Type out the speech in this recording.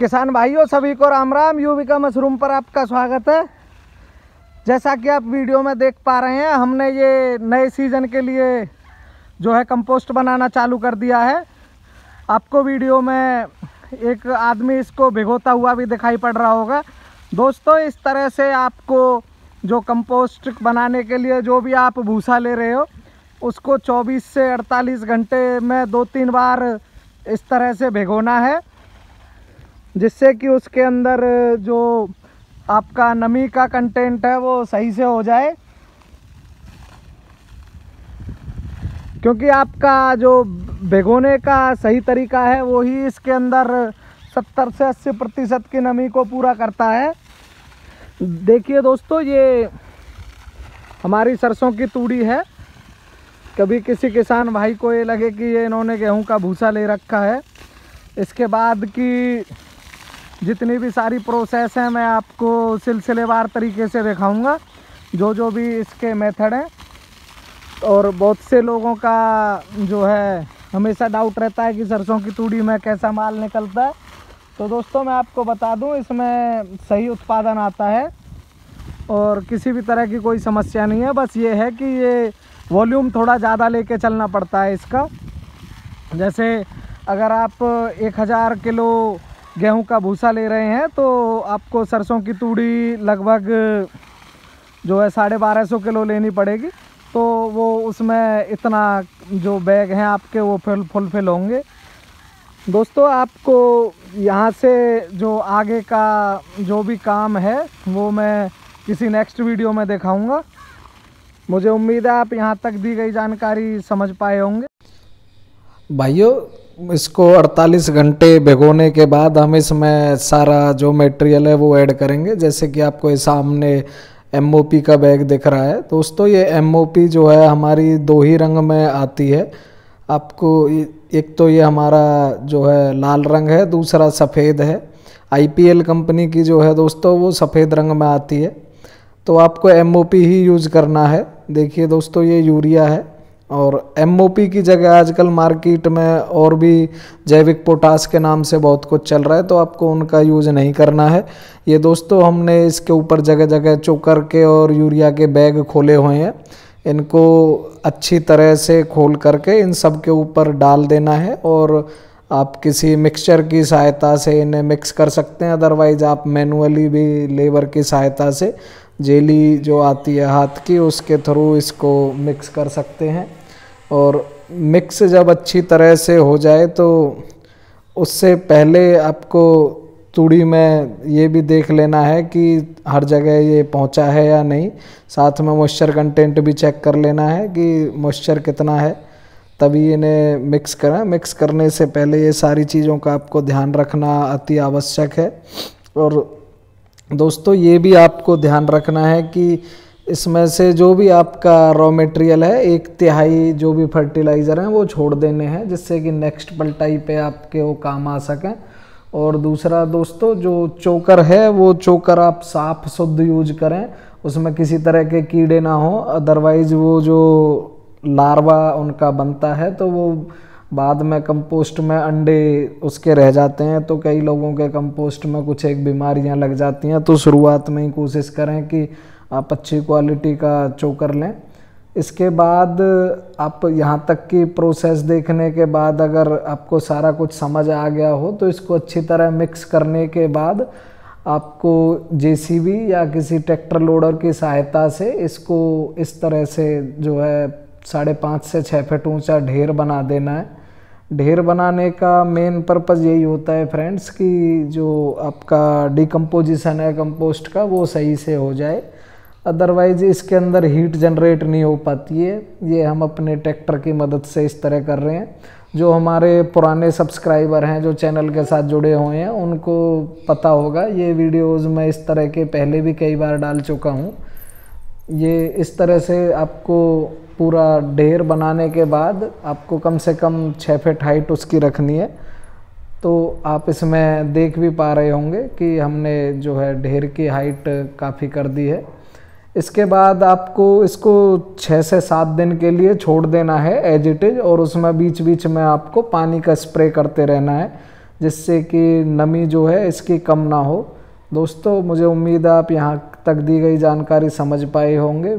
किसान भाइयों, सभी को राम राम। युविका मशरूम पर आपका स्वागत है। जैसा कि आप वीडियो में देख पा रहे हैं, हमने ये नए सीज़न के लिए जो है कंपोस्ट बनाना चालू कर दिया है। आपको वीडियो में एक आदमी इसको भिगोता हुआ भी दिखाई पड़ रहा होगा। दोस्तों, इस तरह से आपको जो कंपोस्ट बनाने के लिए जो भी आप भूसा ले रहे हो, उसको 24 से 48 घंटे में दो तीन बार इस तरह से भिगोना है। जिससे कि उसके अंदर जो आपका नमी का कंटेंट है वो सही से हो जाए। क्योंकि आपका जो भिगोने का सही तरीका है, वो ही इसके अंदर 70 से 80 प्रतिशत की नमी को पूरा करता है। देखिए दोस्तों, ये हमारी सरसों की तूड़ी है। कभी किसी किसान भाई को ये लगे कि ये इन्होंने गेहूँ का भूसा ले रखा है। इसके बाद की जितनी भी सारी प्रोसेस हैं, मैं आपको सिलसिलेवार तरीके से दिखाऊँगा, जो जो भी इसके मेथड हैं। और बहुत से लोगों का जो है, हमेशा डाउट रहता है कि सरसों की तूड़ी में कैसा माल निकलता है। तो दोस्तों, मैं आपको बता दूँ, इसमें सही उत्पादन आता है, और किसी भी तरह की कोई समस्या नहीं है। बस ये है कि ये वॉल्यूम थोड़ा ज़्यादा लेके चलना पड़ता है इसका। जैसे अगर आप एक हज़ार किलो गेहूँ का भूसा ले रहे हैं तो आपको सरसों की तूड़ी लगभग जो है साढ़े बारह सौ किलो लेनी पड़ेगी। तो वो उसमें इतना जो बैग हैं आपके, वो फुल फुलफिल होंगे। दोस्तों, आपको यहाँ से जो आगे का जो भी काम है, वो मैं किसी नेक्स्ट वीडियो में दिखाऊँगा। मुझे उम्मीद है आप यहाँ तक दी गई जानकारी समझ पाए होंगे। भाइयों इसको 48 घंटे भिगोने के बाद हम इसमें सारा जो मटेरियल है वो ऐड करेंगे। जैसे कि आपको सामने एमओपी का बैग दिख रहा है। दोस्तों, ये एमओपी जो है हमारी दो ही रंग में आती है। आपको एक तो ये हमारा जो है लाल रंग है, दूसरा सफ़ेद है। आईपीएल कंपनी की जो है दोस्तों, वो सफ़ेद रंग में आती है। तो आपको एमओपी ही यूज़ करना है। देखिए दोस्तों, ये यूरिया है। और एमओपी की जगह आजकल मार्केट में और भी जैविक पोटास के नाम से बहुत कुछ चल रहा है तो आपको उनका यूज़ नहीं करना है। ये दोस्तों, हमने इसके ऊपर जगह जगह चोकर के और यूरिया के बैग खोले हुए हैं। इनको अच्छी तरह से खोल करके इन सब के ऊपर डाल देना है और आप किसी मिक्सचर की सहायता से इन्हें मिक्स कर सकते हैं। अदरवाइज़ आप मैनुअली भी लेबर की सहायता से जेली जो आती है हाथ की, उसके थ्रू इसको मिक्स कर सकते हैं। और मिक्स जब अच्छी तरह से हो जाए तो उससे पहले आपको तूड़ी में ये भी देख लेना है कि हर जगह ये पहुँचा है या नहीं। साथ में मॉइस्चर कंटेंट भी चेक कर लेना है कि मॉइस्चर कितना है। तभी इन्हें मिक्स करें। मिक्स करने से पहले ये सारी चीज़ों का आपको ध्यान रखना अति आवश्यक है। और दोस्तों, ये भी आपको ध्यान रखना है कि इसमें से जो भी आपका रॉ मटेरियल है, एक तिहाई जो भी फर्टिलाइज़र हैं, वो छोड़ देने हैं, जिससे कि नेक्स्ट पलटाई पे आपके वो काम आ सकें। और दूसरा दोस्तों, जो चोकर है, वो चोकर आप साफ़ शुद्ध यूज़ करें। उसमें किसी तरह के कीड़े ना हो। अदरवाइज़ वो जो लार्वा उनका बनता है तो वो बाद में कंपोस्ट में अंडे उसके रह जाते हैं। तो कई लोगों के कंपोस्ट में कुछ एक बीमारियाँ लग जाती हैं। तो शुरुआत में ही कोशिश करें कि आप अच्छी क्वालिटी का चोकर लें। इसके बाद आप यहाँ तक की प्रोसेस देखने के बाद अगर आपको सारा कुछ समझ आ गया हो तो इसको अच्छी तरह मिक्स करने के बाद आपको जेसीबी या किसी ट्रैक्टर लोडर की सहायता से इसको इस तरह से जो है साढ़े पाँच से छः फिट ऊँचा ढेर बना देना है। ढेर बनाने का मेन पर्पज़ यही होता है फ्रेंड्स कि जो आपका डिकम्पोजिशन है कंपोस्ट का, वो सही से हो जाए। अदरवाइज़ इसके अंदर हीट जनरेट नहीं हो पाती है। ये हम अपने ट्रैक्टर की मदद से इस तरह कर रहे हैं। जो हमारे पुराने सब्सक्राइबर हैं, जो चैनल के साथ जुड़े हुए हैं, उनको पता होगा। ये वीडियोस मैं इस तरह के पहले भी कई बार डाल चुका हूँ। ये इस तरह से आपको पूरा ढेर बनाने के बाद आपको कम से कम छः फिट हाइट उसकी रखनी है। तो आप इसमें देख भी पा रहे होंगे कि हमने जो है ढेर की हाइट काफ़ी कर दी है। इसके बाद आपको इसको छः से सात दिन के लिए छोड़ देना है एज इट इज़ और उसमें बीच बीच में आपको पानी का स्प्रे करते रहना है, जिससे कि नमी जो है इसकी कम ना हो। दोस्तों, मुझे उम्मीद है आप यहाँ तक दी गई जानकारी समझ पाए होंगे।